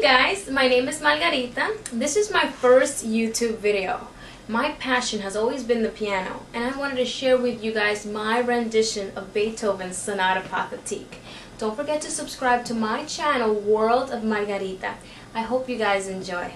Guys, my name is Margarita. This is my first YouTube video. My passion has always been the piano, and I wanted to share with you guys my rendition of Beethoven's Sonata Pathétique. Don't forget to subscribe to my channel, World of Margarita. I hope you guys enjoy.